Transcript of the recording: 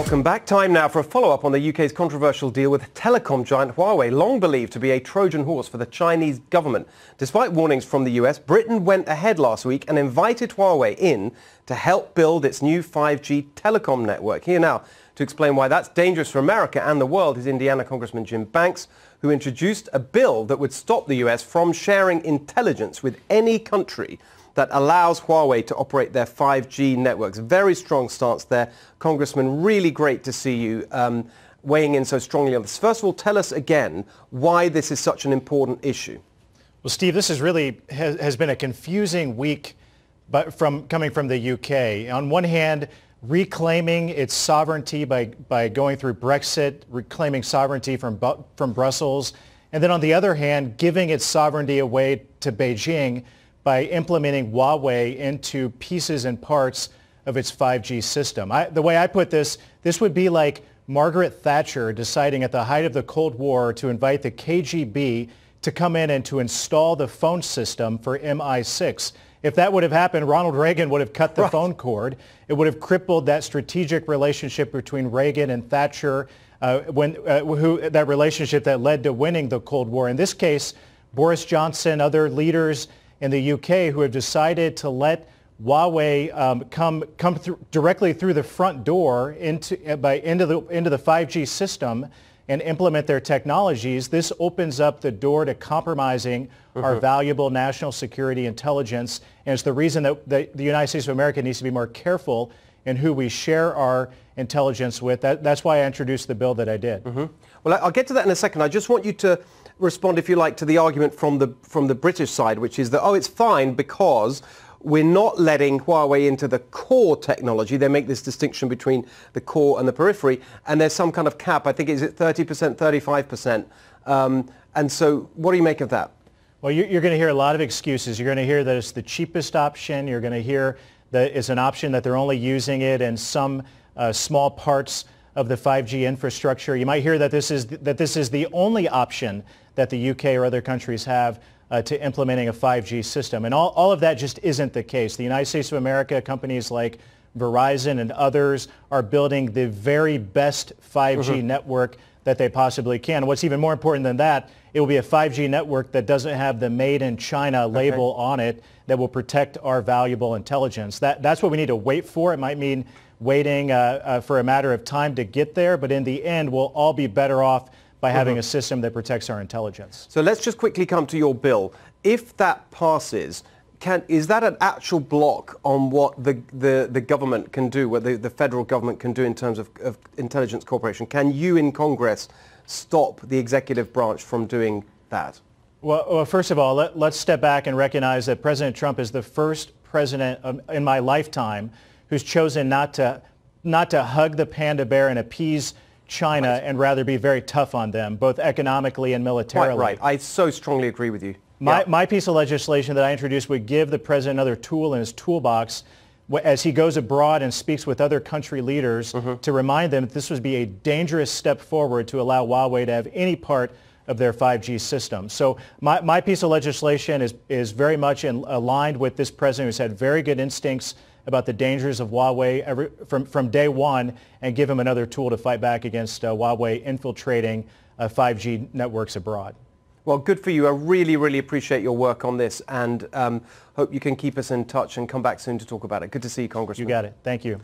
Welcome back. Time now for a follow-up on the UK's controversial deal with telecom giant Huawei, long believed to be a Trojan horse for the Chinese government. Despite warnings from the US, Britain went ahead last week and invited Huawei in to help build its new 5G telecom network. Here now to explain why that's dangerous for America and the world is Indiana Congressman Jim Banks, who introduced a bill that would stop the US from sharing intelligence with any country that allows Huawei to operate their 5G networks. Very strong stance there. Congressman, really great to see you um, weighing in so strongly on this. First of all, tell us again why this is such an important issue. Well, Steve, this is really has, has been a confusing week but from coming from the UK. On one hand, reclaiming its sovereignty by, by going through Brexit, reclaiming sovereignty from, from Brussels, and then on the other hand, giving its sovereignty away to Beijing by implementing Huawei into pieces and parts of its 5G system. I, the way I put this, this would be like Margaret Thatcher deciding at the height of the Cold War to invite the KGB to come in and to install the phone system for MI6. If that would have happened, Ronald Reagan would have cut the right. phone cord. It would have crippled that strategic relationship between Reagan and Thatcher, uh, when, uh, who, that relationship that led to winning the Cold War. In this case, Boris Johnson, other leaders in the UK who have decided to let Huawei um, come come directly through the front door into uh, by into the into the 5G system and implement their technologies. This opens up the door to compromising mm-hmm. our valuable national security intelligence, and it's the reason that the, the, United States of America needs to be more careful in who we share our intelligence with. That, that's why I introduced the bill that I did. Mm-hmm. Well, I'll get to that in a second. I just want you to respond, if you like, to the argument from the from the British side, which is that oh, it's fine because we're not letting Huawei into the core technology. They make this distinction between the core and the periphery, and there's some kind of cap. I think is it 30%, 35%. Um, and so, what do you make of that? Well, you're going to hear a lot of excuses. You're going to hear that it's the cheapest option. You're going to hear that it's an option that they're only using it in some uh, small parts of the 5G infrastructure. You might hear that this is that this is the only option that the UK or other countries have uh, to implementing a 5G system. And all, all of that just isn't the case. The United States of America, companies like Verizon and others are building the very best 5G mm-hmm. network that they possibly can. What's even more important than that, it will be a 5G network that doesn't have the made in China label okay. on it that will protect our valuable intelligence. That, that's what we need to wait for. It might mean waiting uh, uh, for a matter of time to get there, but in the end, we'll all be better off by having mm-hmm. a system that protects our intelligence. So let's just quickly come to your bill. If that passes, can, is that an actual block on what the, the, the government can do, what the, the federal government can do in terms of, of intelligence cooperation? Can you in Congress stop the executive branch from doing that? Well, well first of all, let, us step back and recognize that President Trump is the first president in my lifetime who's chosen not to, not to hug the panda bear and appease China right. and rather be very tough on them, both economically and militarily. Right, right. I so strongly agree with you. My, yeah. my piece of legislation that I introduced would give the president another tool in his toolbox as he goes abroad and speaks with other country leaders mm-hmm. to remind them that this would be a dangerous step forward to allow Huawei to have any part of their 5G system. So my, my piece of legislation is, is very much in, aligned with this president who's had very good instincts about the dangers of Huawei every, from, from day one and give him another tool to fight back against uh, Huawei infiltrating uh, 5G networks abroad. Well, good for you. I really, really appreciate your work on this and um, hope you can keep us in touch and come back soon to talk about it. Good to see you, Congressman. You got it. Thank you.